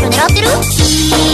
ル狙ってる？